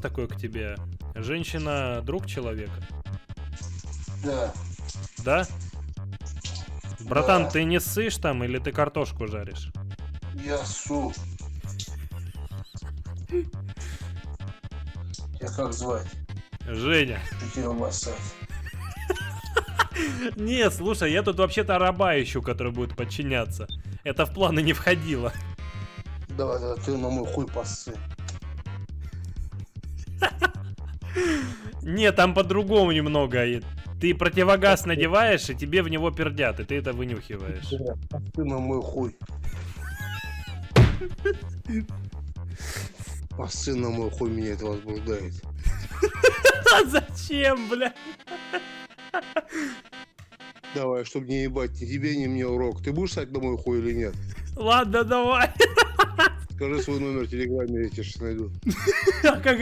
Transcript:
такой к тебе. Женщина друг человека, Да. да? Братан, Да. ты не ссышь там или ты картошку жаришь? Я су. Я как звать? Женя. Тебя массаж. Не, слушай, я тут вообще-то раба ищу, который будет подчиняться. Это в планы не входило. Давай, давай, ты на мой хуй поссы. Не, там по-другому немного. Ты противогаз надеваешь, и тебе в него пердят, и ты это вынюхиваешь. Ты на мой хуй. Поссы на мой хуй меня это возбуждает. А зачем, бля? Давай, чтобы не ебать ни тебе, ни мне урок. Ты будешь ссать на мой хуй или нет? Ладно, давай. Скажи свой номер в телеграме, я сейчас найду. А как